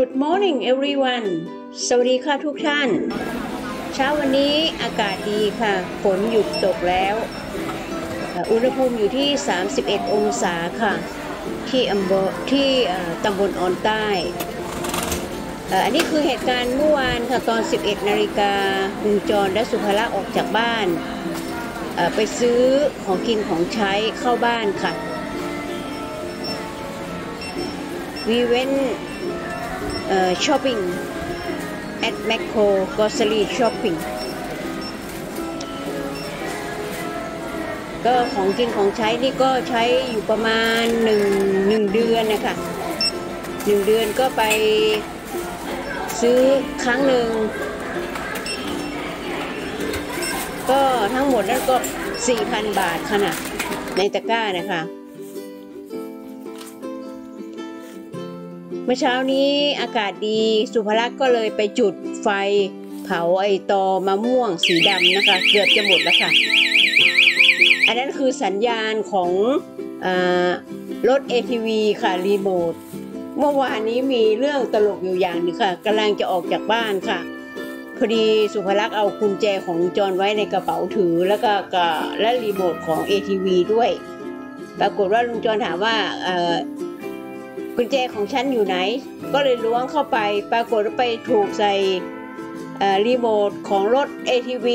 Good morning everyone สวัสดีค่ะทุกท่าน เช้าวันนี้อากาศดีค่ะ ฝนหยุดตกแล้ว อุณหภูมิอยู่ที่ 31 องศาค่ะ ที่อำเภอที่ตำบลออนใต้ อันนี้คือเหตุการณ์เมื่อวานค่ะ ตอน 11 นาฬิกาลุงจรและสุภลักษณ์ออกจากบ้าน ไปซื้อของกินของใช้เข้าบ้านค่ะ we went uh, shopping at Macro grocery shopping ก็ของกินของใช้นี่ก็ใช้อยู่ประมาณหนึ่งหนึ่งเดือนนะคะหนึ่งเดือนก็ไปซื้อครั้งหนึ่ง ก็ทั้งหมดนั้นก็ 4,000 บาทขนาดในตะกร้านะคะ เมื่อเช้านี้อากาศดีสุภลักษณ์ก็เลยไปจุดไฟ เผาไอตอมะม่วงสีดำนะคะ เกือบจะหมดแล้วค่ะ อันนั้นคือสัญญาณของอรถ ATV ค่ะ รีโมท เมื่อวานนี้มีเรื่องตลกอยู่อย่างหนึ่งค่ะกำลังจะออกจากบ้านค่ะพอดีสุภลักษณ์เอากุญแจของจอนไว้ในกระเป๋าถือแล้วก็และรีโมทของ ATV ด้วย ปรากฏว่าลุงจอห์นถามว่า กุญแจของฉันอยู่ไหน ก็เลยล้วงเข้าไป ปรากฏว่าไปถูกใส่รีโมทของรถ ATV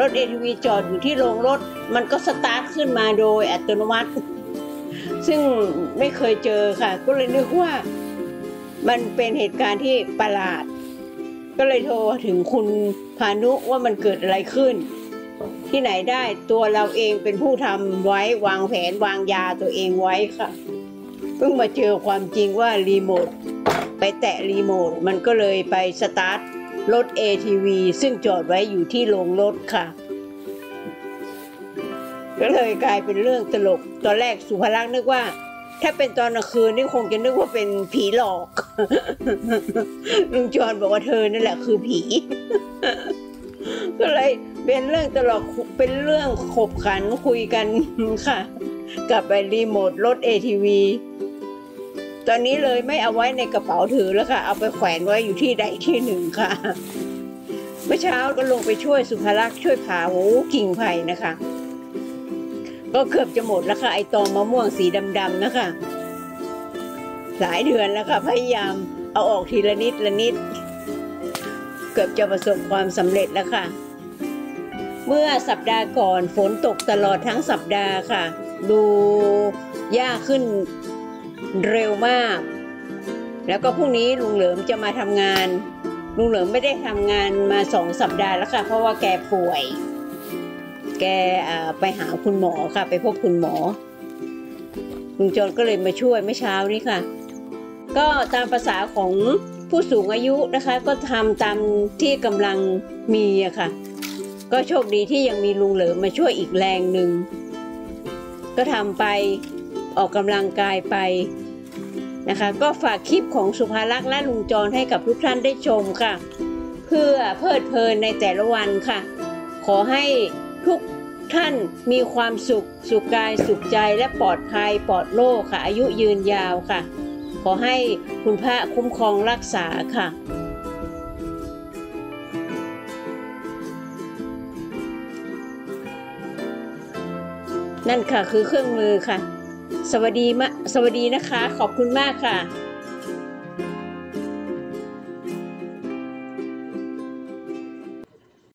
รถ ATV จอดอยู่ที่โรงรถ มันก็สตาร์ทขึ้นมาโดยอัตโนมัติ ซึ่งไม่เคยเจอค่ะ ก็เลยนึกว่ามันเป็นเหตุการณ์ที่ประหลาด ก็เลยโทรถึงคุณพานุว่ามันเกิดอะไรขึ้น ที่ไหนได้ตัวเราเองเป็นผู้ทำไว้วางแผนวางยาตัวเองไว้ค่ะ เพิ่งมาเจอความจริงว่ารีโมทไปแตะรีโมทมันก็เลยไปสตาร์ทรถ ATV ซึ่งจอดไว้อยู่ที่โรงรถค่ะ ก็เลยกลายเป็นเรื่องตลก ตอนแรกสุภลักษณ์นึกว่า ถ้าเป็นตอนกลางคืนนี่คงจะนึกว่าเป็นผีหลอก ลุงจอนบอกว่าเธอนั่นแหละคือผี ก็เลยเป็นเรื่องตลกเป็นเรื่องขบขันคุยกันค่ะ กับไปรีโมทรถ ATV ตอนนี้เลยไม่เอาไว้ในกระเป๋าถือแล้วค่ะ เอาไปแขวนไว้อยู่ที่ใดที่หนึ่งค่ะ เมื่อเช้าก็ลงไปช่วยสุภลักษณ์ช่วยผ่าหูกิ่งไผ่นะคะ ก็เกือบจะหมดแล้วค่ะไอตอมะม่วงสีดำๆนะคะ หลายเดือนแล้วค่ะ พยายามเอาออกทีละนิดละนิด เกือบจะประสบความสำเร็จแล้วค่ะ เมื่อสัปดาห์ก่อนฝนตกตลอดทั้งสัปดาห์ค่ะ ดูยากขึ้น เร็วมาก แล้วก็พรุ่งนี้ลุงเหลิมจะมาทำงาน ลุงเหลิมไม่ได้ทำงานมาสองสัปดาห์แล้วค่ะ เพราะว่าแกป่วย แกไปหาคุณหมอค่ะ ไปพบคุณหมอ ลุงจอนก็เลยมาช่วยเมื่อเช้านี้ค่ะ ก็ตามภาษาของผู้สูงอายุนะคะ ก็ทำตามที่กำลังมีอะค่ะ ก็โชคดีที่ยังมีลุงเหลิมมาช่วยอีกแรงหนึ่งก็ทำไป ออกกำลังกายไปนะคะ ก็ฝากคลิปของสุภาลักษณ์และลุงจรให้กับทุกท่านได้ชมค่ะ เพื่อเพลิดเพลินในแต่ละวันค่ะ ขอให้ทุกท่านมีความสุข สุขกายสุขใจและปลอดภัยปลอดโรคค่ะ อายุยืนยาวค่ะ ขอให้คุณพระคุ้มครองรักษาค่ะนั่นค่ะคือเครื่องมือค่ะ สวัสดีมะสวัสดีนะคะ ขอบคุณมากค่ะ